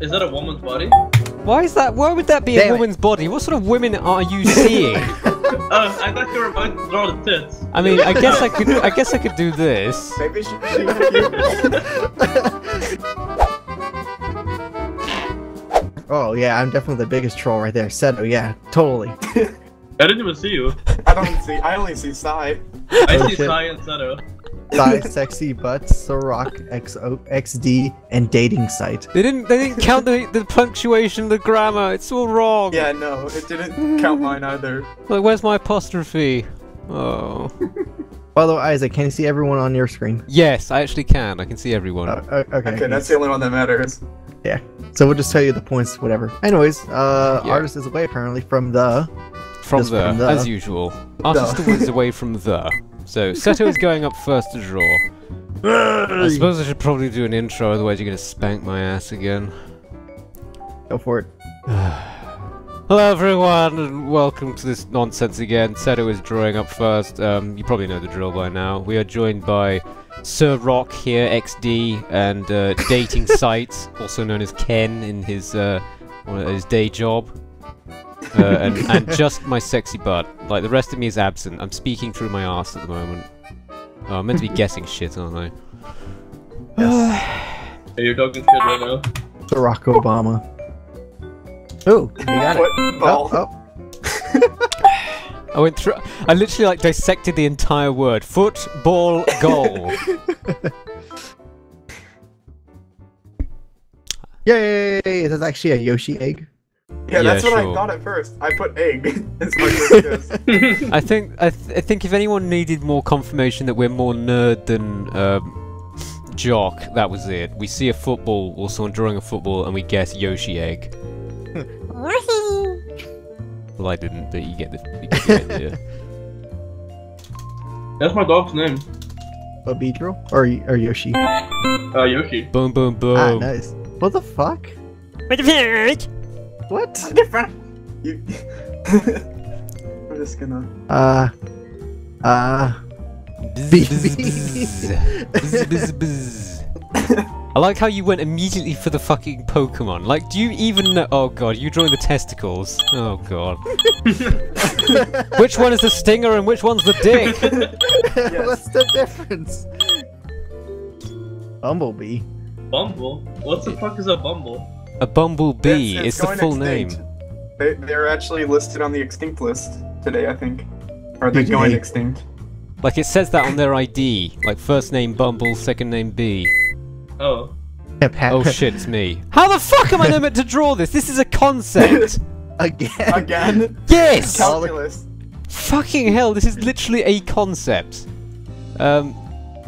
Is that a woman's body? Why is that? Why would that be Damn a it. woman's body? What sort of women are you seeing? Oh, I thought you were about to draw the tits. I mean, I guess I could. I guess I could do this. Maybe she, she, Oh yeah, I'm definitely the biggest troll right there. Seto, yeah, totally. I didn't even see you. I don't see. I only see Psy. I Oh, see shit. Psy and Seto. Thigh, sexy butts, Surok, XO, XD, and dating site. They didn't. They didn't count the the punctuation, the grammar. It's all wrong. Yeah, no, it didn't count mine either. Like, where's my apostrophe? Oh. By the way, Isaac, can you see everyone on your screen? Yes, I actually can. I can see everyone. Uh, uh, okay. Okay, that's the only one that matters. Yeah. So we'll just tell you the points, whatever. Anyways, uh, Yeah. artist is away apparently from the. from the, from the- as usual. Artist is away from the. So Seto is going up first to draw. I suppose I should probably do an intro, otherwise you're gonna spank my ass again. Go for it. Hello everyone, and welcome to this nonsense again. Seto is drawing up first. Um, you probably know the drill by now. We are joined by Surok here, XD, and uh, dating sites, also known as Ken in his uh, his day job. Uh, and, and just my sexy butt. Like the rest of me is absent. I'm speaking through my ass at the moment. Oh, I'm meant to be guessing shit, aren't I? Yes. Hey, you're talking shit right now. Barack Obama. Oh, you got it. Football. Oh, I went through. I literally like dissected the entire word. Football goal. oh. Yay! That's actually a Yoshi egg. Yeah, that's Yeah, what sure. I thought at first. I put egg. It's my first guess. I think I, th- I think if anyone needed more confirmation that we're more nerd than um, jock, that was it. We see a football or someone drawing a football, and we guess Yoshi egg. well, I didn't, but you get the, you get the idea. That's my dog's name. Babidro? Or, or Yoshi? Uh, Yoshi. boom, boom, boom. Ah, nice. What the fuck? What? Different. You. I'm just gonna. Uh. Uh. Bzz, bzz, bzz. Bzz, bzz, bzz. I like how you went immediately for the fucking Pokemon. Like, do you even know? Oh god, you drawing the testicles. Oh god. which one is the stinger and which one's the dick? What's the difference? Bumblebee. Bumble? What the fuck is a bumble? A bumblebee It's- it's is the full extinct. name. They, they're actually listed on the extinct list today, I think. Or they're going extinct. Like it says that on their ID. Like first name Bumble, second name Bee. Oh. Yeah, Oh shit, it's me. How the fuck am I not meant to draw this? This is a concept. Again. Again? yes. Calculus. Fucking hell, this is literally a concept. Um,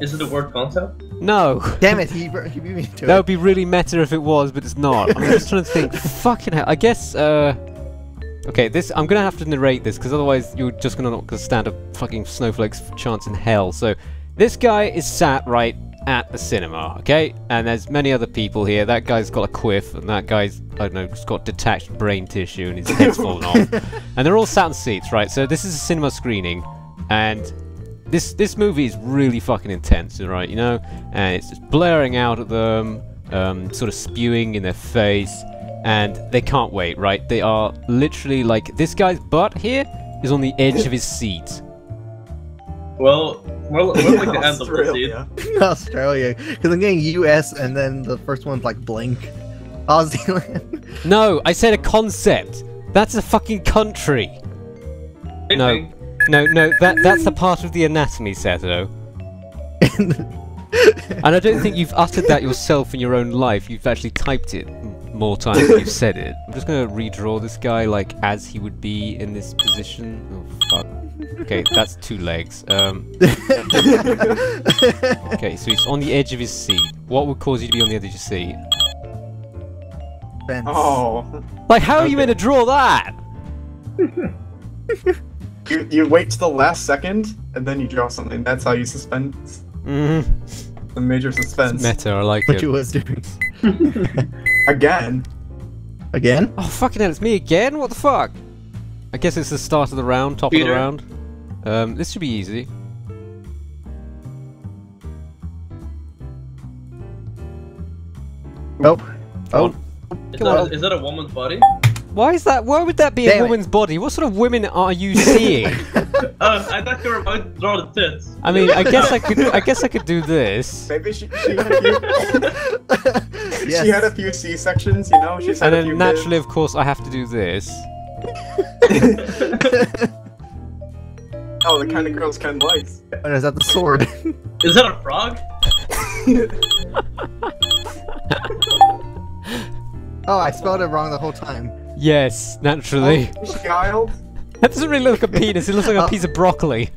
Is it a word concept? No. Damn it, he, he beat me to That would be really meta if it was, but it's not. I'm just trying to think. Fucking hell. I guess, uh... Okay, this I'm gonna have to narrate this, because otherwise you're just gonna not stand a fucking snowflake's chance in hell. So, this guy is sat right at the cinema, okay? And there's many other people here. That guy's got a quiff, and that guy's, I don't know, just got detached brain tissue, and his head's fallen off. And they're all sat in seats, right? So this is a cinema screening, and this this movie is really fucking intense, right? You know, and it's just blaring out at them, um, sort of spewing in their face, and they can't wait, right? They are literally like this guy's butt here is on the edge of his seat. Well, we're, we're like the end of the seed. Australia. Australia. Because I'm getting US and then the first one's like Blink. Aussie No, I said a concept. That's a fucking country. Big No. thing. No, no, that that's a part of the anatomy, Seto. And I don't think you've uttered that yourself in your own life. You've actually typed it more times than you've said it. I'm just gonna redraw this guy like as he would be in this position. Oh fuck. Okay, that's two legs. Um, okay, so he's on the edge of his seat. What would cause you to be on the edge of your seat? Fence. Oh. Like, how are you Okay. meant to draw that? You, you wait to the last second, and then you draw something. That's how you suspend Mm, the major suspense. meta, I like What it. you was doing. Again. Again? Oh fucking hell, it's me again? What the fuck? I guess it's the start of the round, top of the round. Um, this should be easy. Oh. Oh. Come Is that, is that a woman's body? Why is that? Why would that be Damn a it. woman's body? What sort of women are you seeing? Oh, I thought you were about to draw the tits. I mean, I guess I could. I guess I could do this, Maybe she, she, had, a few, yes. she had a few C sections, you know? She's and then naturally, kids. of course, I have to do this. Oh, the kind of girls Ken likes. And is that the sword? Is that a frog? oh, I spelled it wrong the whole time. Yes, naturally. Oh, is she Guiled? That doesn't really look like a penis. It looks like a Oh. piece of broccoli.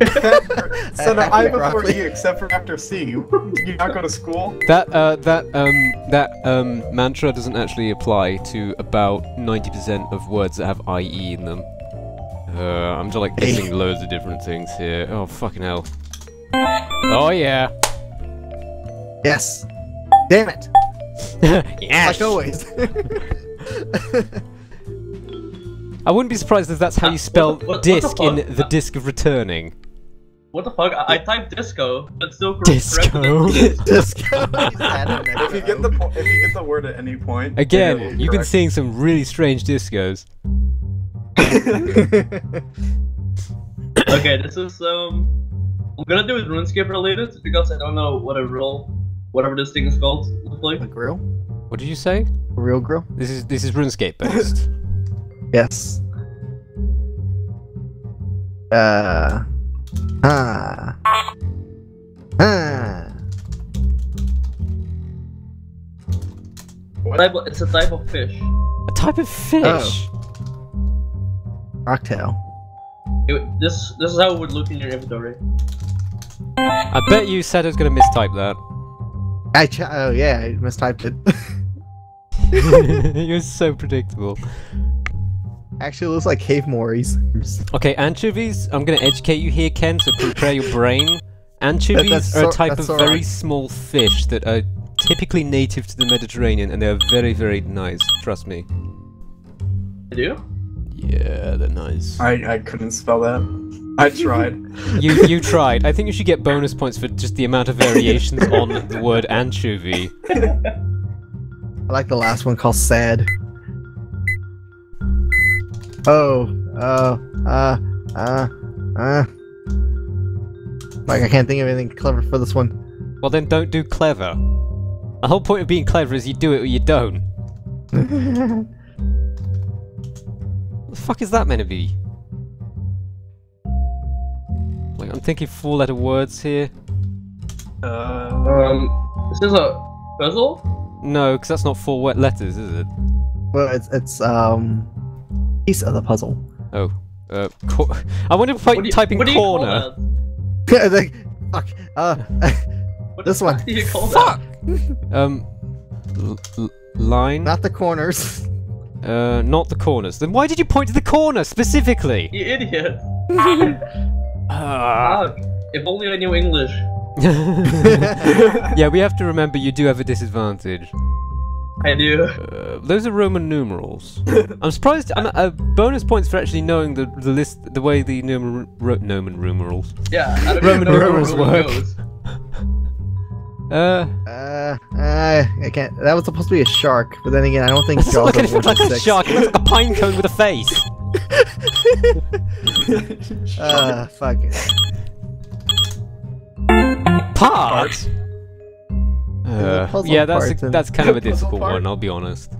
so no, I before Broccoli. E, except for after C. Did you not go to school? That uh, that um, that um, mantra doesn't actually apply to about 90% of words that have IE in them. Uh, I'm just like missing loads of different things here. Oh fucking hell! Oh yeah! Yes. Damn it. yes! Like always. I wouldn't be surprised if that's how you spell what the- what- what the disc in the disc of returning. What the fuck? I, I typed disco, but still Disco. Disco. He's had an If you get the po- if you get the word at any point, Again, you've been seeing some really strange discos. Okay, this is um. I'm gonna do it RuneScape related because I don't know what a real, whatever this thing is called, looks like. A grill? What did you say? A real grill? This is this is RuneScape based. Yes. Uh. Ah. Ah. What? Type of- it's a type of fish. a type of fish. Rocktail. It- this this is how it would look in your inventory. I bet you said I was gonna mistype that. I ch- oh yeah, I mistyped it. You're so predictable. Actually, it looks like cave mories. Okay, anchovies. I'm gonna educate you here, Ken. So prepare your brain. Anchovies that's are a type of that's very right. small fish that are typically native to the Mediterranean, and they are very, very nice. Trust me. You do? Yeah, they're nice. I I couldn't spell that. I tried. You you tried. I think you should get bonus points for just the amount of variations on the word anchovy. I like the last one called sad. Oh, uh, uh, uh, uh. Like I can't think of anything clever for this one. Well, then don't do clever. The whole point of being clever is you do it or you don't. What the fuck is that meant to be? Like, I'm thinking four-letter words here. Uh, Um, this is a puzzle. No, because that's not four wet letters, is it? well, it's it's um piece of the puzzle. Oh, uh, co- I wonder if I What you, typing what do you call corner. that? like, fuck. Uh, This one. fuck do you call Fuck! Um, l- l- line. not the corners. Uh, not the corners. Then why did you point to the corner specifically? You idiot. Ah. Fuck. If only I knew English. yeah, we have to remember you do have a disadvantage. I do. Uh, those are Roman numerals. I'm surprised. I'm uh, bonus points for actually knowing the the list, the way the numer- ro- Roman numerals. Yeah, Roman even know where numerals Roman work. Uh, Uh, uh, I can't. That was supposed to be a shark, but then again, I don't think it doesn't Jaws look are anything like a shark. It looks like a pine cone with a face. Uh, fuck. Part. Uh, yeah, that's a, that's kind of a difficult part? one. I'll be honest.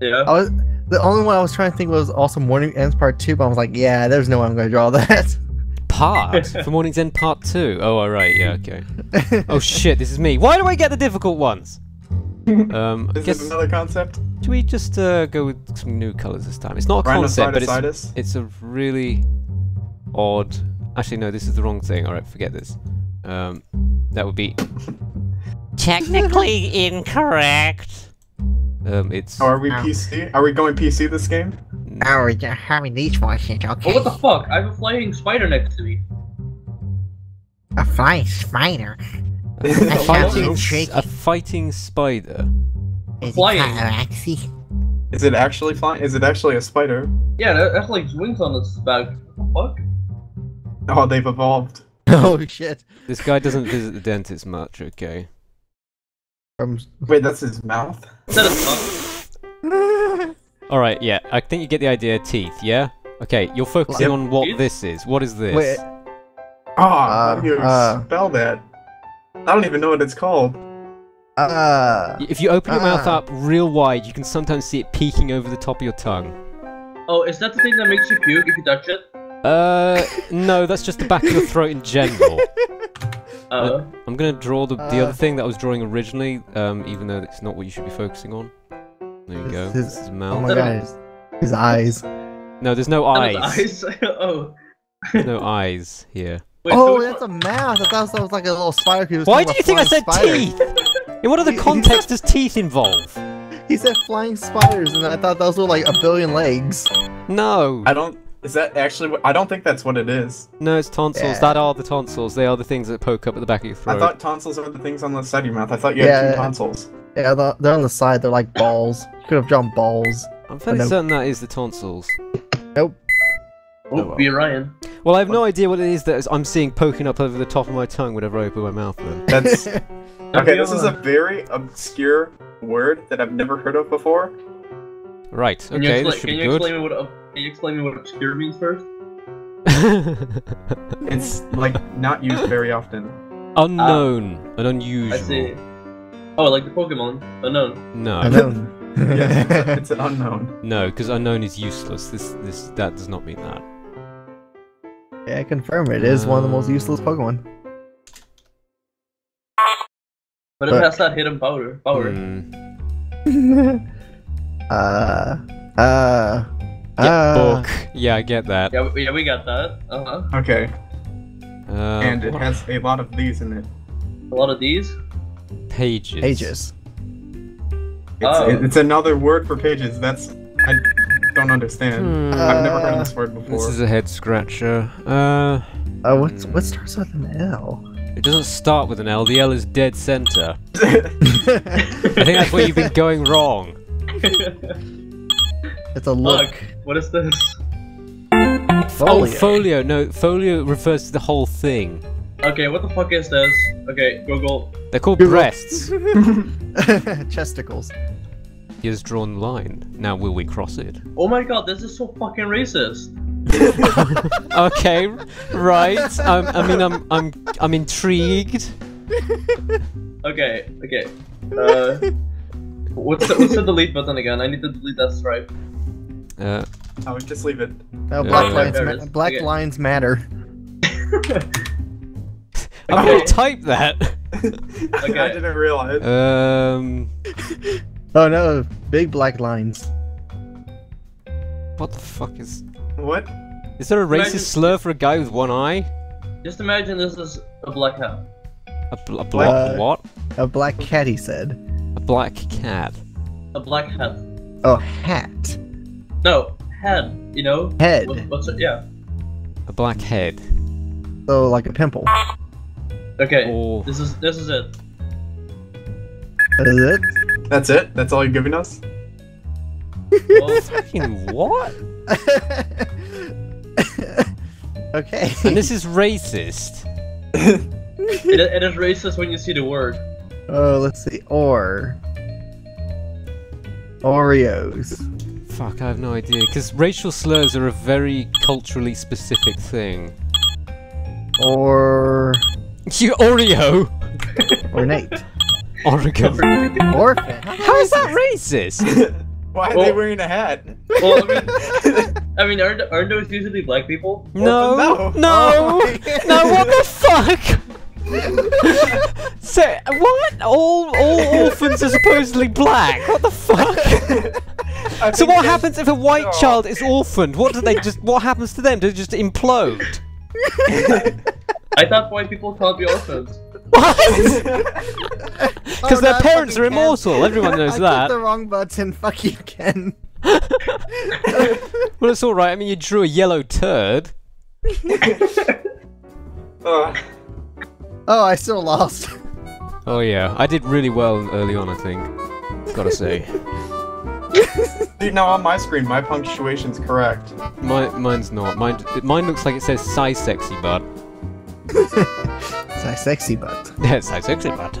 Yeah. I was the only one I was trying to think was also Mourning's End Part Two, but I was like, yeah, there's no way I'm gonna draw that. Part for Mourning's End Part Two. Oh, all right. Yeah. Okay. Oh shit, this is me. Why do I get the difficult ones? Um, I is guess it another concept? do we just uh, go with some new colors this time? It's not a concept, but it's it's a really odd. Actually, no, this is the wrong thing. All right, forget this. Um, that would be technically incorrect. Um, it's Oh, are we PC? Are we going PC this game? Oh, we're just having these voices, Oh, okay? what the fuck? I have a flying spider next to me. A flying spider. a fighting, intriguing. a fighting spider. Is Flying. it galaxy? Is it actually flying? Is it actually a spider? Yeah, that, that's like wings on its back. What the fuck? Oh, they've evolved. Oh shit. This guy doesn't visit the dentist much. Okay. From Wait, that's his mouth? Is that a tongue? Alright, yeah, I think you get the idea. Teeth, yeah? Okay, you're focusing Yep. on what Teeth? this is. What is this? Wait, Ah, Uh, how do you uh. spell that? I don't even know what it's called. uh, If you open your mouth Ah. up real wide, you can sometimes see it peeking over the top of your tongue. Oh, is that the thing that makes you puke if you touch it? Uh, no, that's just the back of your throat in general. Uh, I'm gonna draw the, the Uh. other thing that I was drawing originally, um, even though it's not what you should be focusing on. There you go. is- This is oh mouth. my god, his, his eyes. No, there's no eyes. eyes. oh. There's no eyes here. Wait, oh, which that's a one- mouth. I thought that was like a little spider. He was Why do you think I said flying teeth? In what other context does teeth involve? He said flying spiders, and I thought those were like a billion legs. No. I don't. Is that actually what? I don't think that's what it is. No, it's tonsils. Yeah. That are the tonsils. They are the things that poke up at the back of your throat. I thought tonsils are the things on the side of your mouth. I thought you Yeah. had two tonsils. Yeah, they're, they're on the side. They're like balls. You could have drawn balls. I'm fairly Nope. certain that is the tonsils. Nope. Oh, oh, well. be Ryan. Well, I have no idea what it is that is- I'm seeing poking up over the top of my tongue whenever I open my mouth. Then. That's okay. Okay, This is a very obscure word that I've never heard of before. Right. Can you, Okay. This should can be you good. explain what ob- can you explain me what obscure means first? It's like not used very often. Unknown and unusual. I see. Oh, like the Pokemon. Unown. No. Unknown. Yes, it's, it's an unknown. No, because unknown is useless. This, this, that does not mean that. yeah, I confirm it is one of the most useless Pokemon. But it has that hidden power. Power. Hmm. uh, uh, Get uh. book. Yeah, I get that. Yeah, we, yeah, we got that. Uh huh. Okay, Uh, and it has a lot of these in it. A lot of these. pages. Pages. It's, Oh. it's another word for pages. That's I don't understand. Hmm. I've never heard of this word before. This is a head scratcher. Uh, Uh, what's what starts with an L? it doesn't start with an L. The L is dead center. I I think that's where you've been going wrong. It's a look. Look, what is this? Oh, Folio. folio. No, folio refers to the whole thing. Okay, what the fuck is this? Okay, Google. They're called Google. breasts. Chesticles. He has drawn the line. Now, will we cross it? Oh my god, this is so fucking racist. Okay, right. Um, I mean, I'm, I'm, I'm intrigued. Okay, okay. Uh, what's the, what's the delete button again? I need to delete that stripe. Uh, would just leave it. No, Yeah, black yeah, lines. there Ma- black Okay. lines matter. I'm Okay. gonna type that. I didn't realize. Um, Oh no, big black lines. what the fuck is? what? Is there a racist Imagine- slur for a guy with one eye? Just imagine this is a black hat. A, bl- a black Uh, what? A black cat, he said. A black cat. A black hat. Oh, hat. No, head. You know. Head. What, what's it? Yeah. A black head. So like a pimple. Okay. Or This is this is it. That is it. That's it? That's all you're giving us? Well, fucking what? okay. And this is racist. it, it is racist when you see the word. Oh, let's see. Or. Oreos. Fuck, I have no idea. Because racial slurs are a very culturally specific thing. Or. You Oreo! or Ornate. Oregon. Orphan. How is that racist? Why are they wearing a hat? Well, I mean, I mean, aren't aren't those usually black people? No, no. no, Oh. no, what the fuck? so, what? All, all orphans are supposedly black. What the fuck? I So what happens if a white Oh. child is orphaned? What do they just? What happens to them? Do they just implode? I thought white people can't be orphans. What? Oh, Because their no, parents are can. immortal. Everyone knows I that. clicked the wrong button. Fuck you, Ken. Well, it's all right. I mean, you drew a yellow turd. Ugh. Oh. oh, I still lost. Oh yeah, I did really well early on. I think. Gotta say, See, now on my screen, my punctuation's correct. my, mine's not. Mine, mine looks like it says size sexy butt. It's a sexy butt. Yeah, size sexy butt.